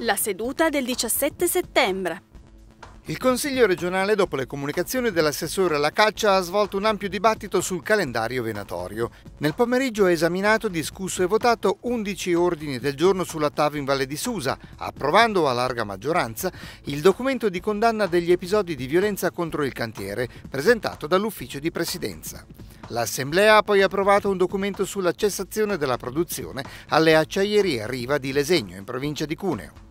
La seduta del 17 settembre. Il Consiglio regionale, dopo le comunicazioni dell'assessore alla caccia, ha svolto un ampio dibattito sul calendario venatorio. Nel pomeriggio ha esaminato, discusso e votato 11 ordini del giorno sulla TAV in Valle di Susa, approvando a larga maggioranza il documento di condanna degli episodi di violenza contro il cantiere, presentato dall'ufficio di presidenza. L'Assemblea ha poi approvato un documento sulla cessazione della produzione alle acciaierie Riva di Lesegno, in provincia di Cuneo.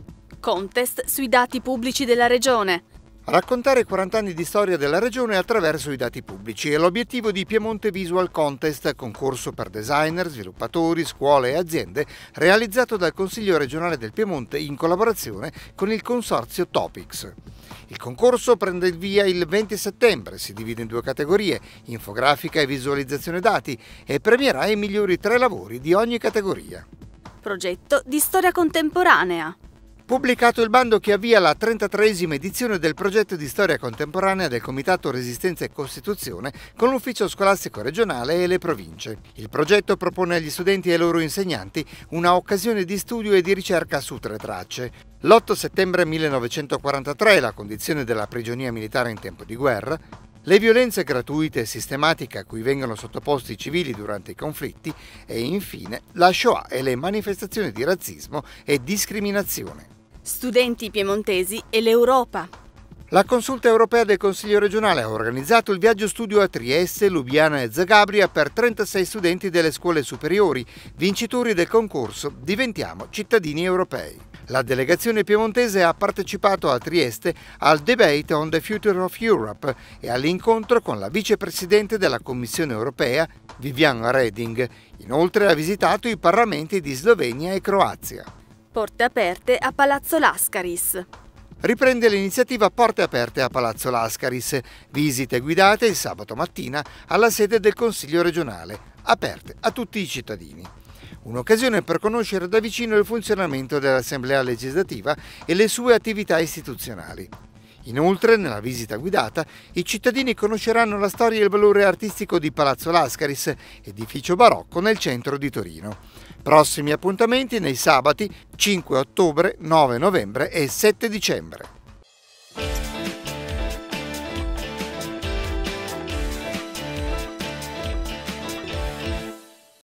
Contest sui dati pubblici della regione. Raccontare 40 anni di storia della regione attraverso i dati pubblici è l'obiettivo di Piemonte Visual Contest, concorso per designer, sviluppatori, scuole e aziende, realizzato dal Consiglio regionale del Piemonte in collaborazione con il consorzio Topics. Il concorso prende il via il 20 settembre, si divide in due categorie, infografica e visualizzazione dati, e premierà i migliori tre lavori di ogni categoria. Progetto di storia contemporanea. Pubblicato il bando che avvia la 33esima edizione del progetto di storia contemporanea del Comitato Resistenza e Costituzione con l'Ufficio Scolastico Regionale e le province. Il progetto propone agli studenti e ai loro insegnanti una occasione di studio e di ricerca su tre tracce. L'8 settembre 1943, la condizione della prigionia militare in tempo di guerra, le violenze gratuite e sistematiche a cui vengono sottoposti i civili durante i conflitti e infine la Shoah e le manifestazioni di razzismo e discriminazione studenti piemontesi e l'Europa. La consulta europea del Consiglio regionale ha organizzato il viaggio studio a Trieste, Lubiana e Zagabria per 36 studenti delle scuole superiori, vincitori del concorso Diventiamo cittadini europei. La delegazione piemontese ha partecipato a Trieste al Debate on the Future of Europe e all'incontro con la vicepresidente della Commissione europea, Vivian Reding. Inoltre ha visitato i parlamenti di Slovenia e Croazia. Porte aperte a Palazzo Lascaris. Riprende l'iniziativa Porte aperte a Palazzo Lascaris, visite guidate il sabato mattina alla sede del Consiglio regionale, aperte a tutti i cittadini. Un'occasione per conoscere da vicino il funzionamento dell'Assemblea legislativa e le sue attività istituzionali. Inoltre, nella visita guidata, i cittadini conosceranno la storia e il valore artistico di Palazzo Lascaris, edificio barocco nel centro di Torino. Prossimi appuntamenti nei sabati 5 ottobre, 9 novembre e 7 dicembre.